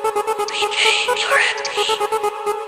BK, you're.